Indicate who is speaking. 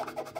Speaker 1: Ha ha ha!